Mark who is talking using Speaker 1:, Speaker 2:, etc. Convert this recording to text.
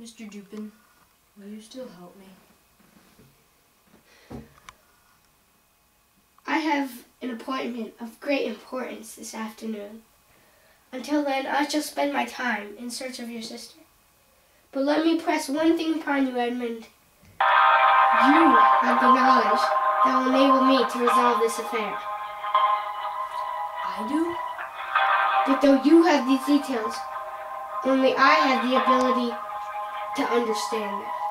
Speaker 1: Mr. Dupin, will you still help me?
Speaker 2: I have an appointment of great importance this afternoon. Until then, I shall spend my time in search of your sister. But let me press one thing upon you, Edmund. You have the knowledge that will enable me to resolve this affair.
Speaker 1: I do?
Speaker 2: But though you have these details, only I have the ability to understand them.